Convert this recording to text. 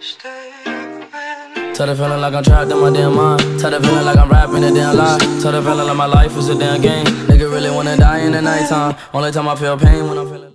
Tell the feeling like I'm trapped in my damn mind. Tell the feeling like I'm rapping a damn lie. Tell the feeling like my life is a damn game. Nigga really wanna die in the nighttime. Only time I feel pain when I'm feeling.